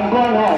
Angola.